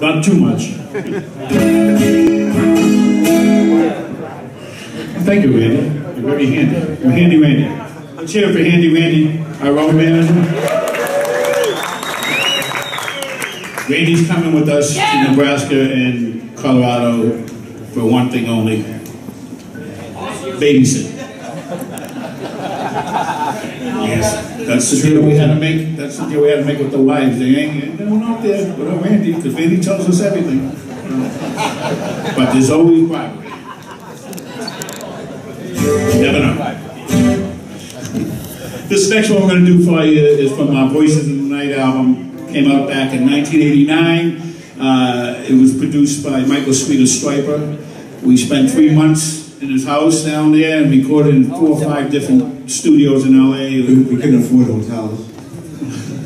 Not too much. Thank you, Randy. You're very handy. You're handy Randy. Let's hear it for Handy Randy, our road manager. Randy's coming with us to Nebraska and Colorado for one thing only, babysit. Yes, that's the deal we had to make, that's the deal we had to make with the wives. They ain't, one out there but Randy, because Randy tells us everything. But there's always rivalry. You never know. This next one we're going to do for you is from our Voices in the Night album. Came out back in 1989. Uh, it was produced by Michael Sweet Sweeter Stryper. We spent three months in his house down there and recorded in four or five different studios in LA. We, we couldn't afford hotels.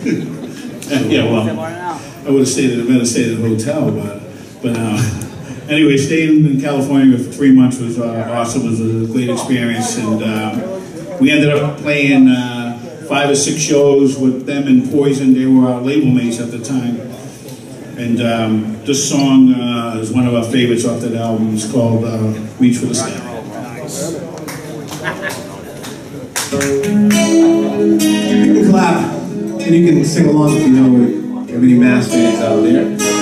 yeah, well, I would have stayed at, a better stayed at a hotel, but, but uh, anyway, staying in California for three months was uh, awesome. It was a great experience, and uh, we ended up playing uh, five or six shows with them and Poison. They were our label mates at the time. And um, this song uh, is one of our favorites off that album. It's called uh, Reach for the Sky. You can clap, and you can sing along if you know it. have any mass fans out there.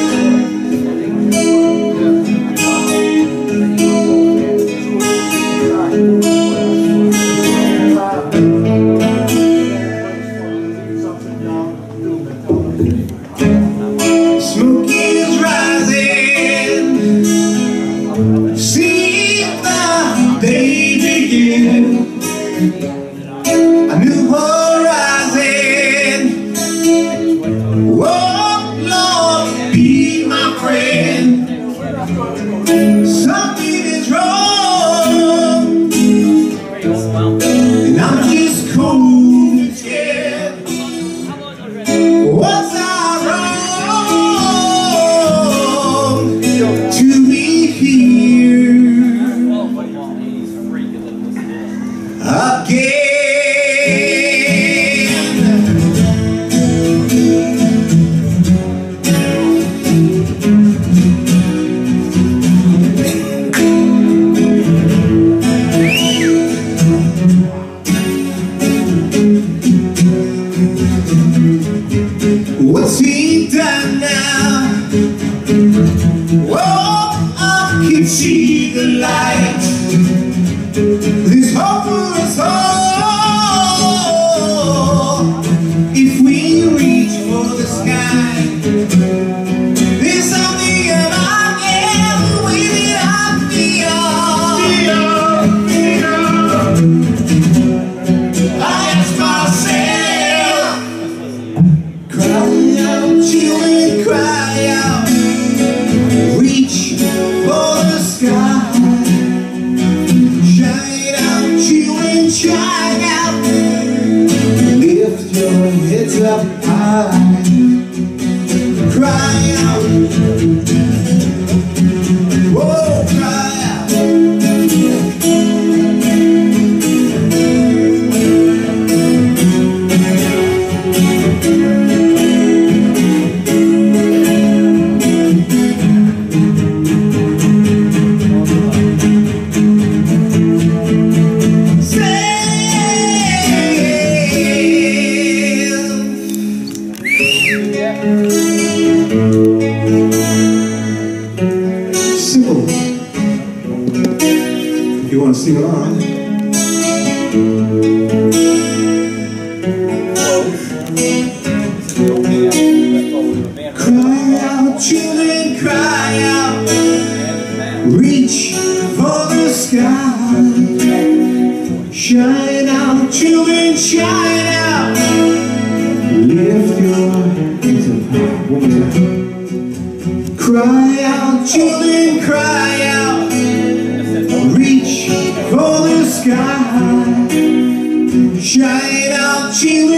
New horizon. See the light. Out. Whoa, want to. Cry out, children, cry out. Reach for the sky. Shine out, children, shine out. Lift your hands up high. Cry out, children, cry out. Sky. Out, shine